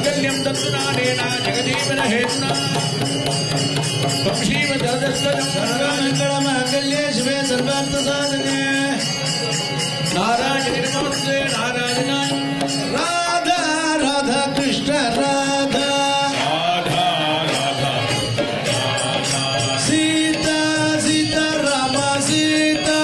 माङ्गल्यं दत्तुनादेना जगदीवन हेतुना वंशीव सर्वाङ्गलमाङ्गल्ये शिवे सर्वार्थसाधने। नारायण नमस्ते नारायणाय। राधा राधा कृष्ण राधा। सीता सीता रामा सीता।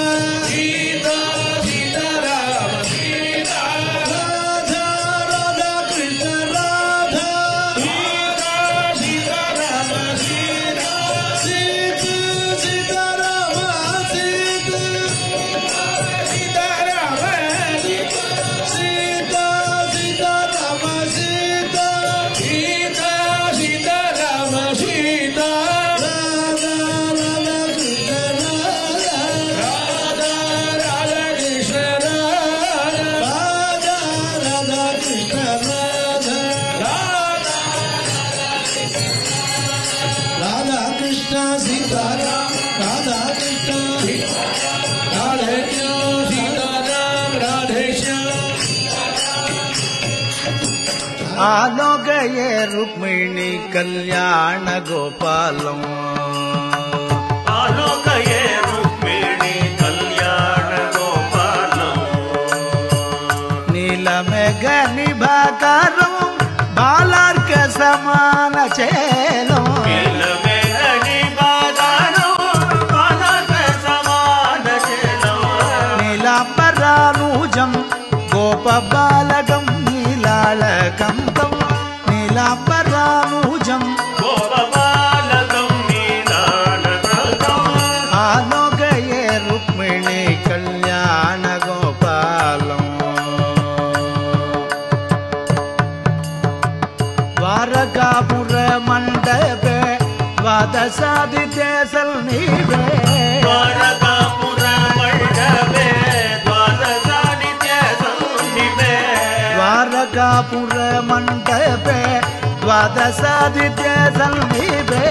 आलोकये रुक्मिणी कल्याण गोपालम् आलोकये रुक्मिणी कल्याण गोपालम् नीलमेघनिभाकारं बालार्क गोप गोपबालकम् பரவாத சாதி தேசல் நீவே. துவாரகாபுர மண்டபே துவாதசாதி தேசல் நீவே.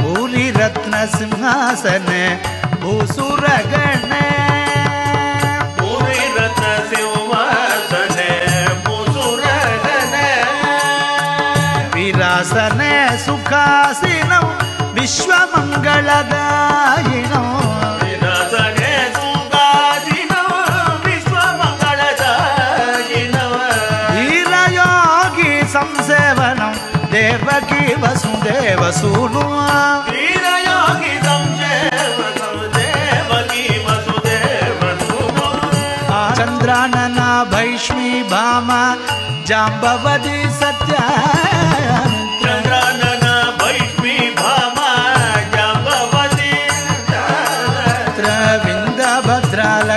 பூரி ரத்ன சிம்ஹாசன பூசுரகண वज्रासने सुखासीनौ विश्वमङ्गलदायिनौ संसेवनं देवकी वसुदेवसूनु वीरयोगी चन्द्रानना भैष्मी भामा जाम्बवती सत्या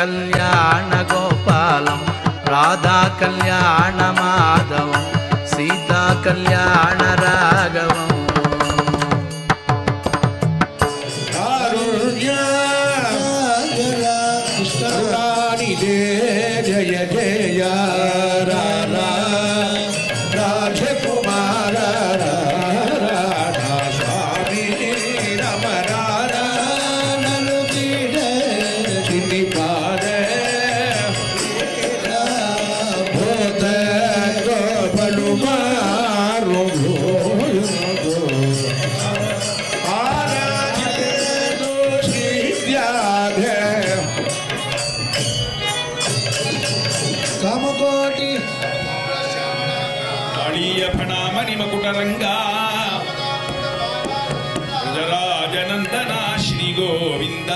कल्याणगोपालं राधाकल्याणमाधवं सीताकल्याणराघवम् राजकुमार राधा स्वामी रमरा రామకోటి. అడియ ప్రణామణి మకుటరంగా. రాజనందన శ్రీ గోవింద.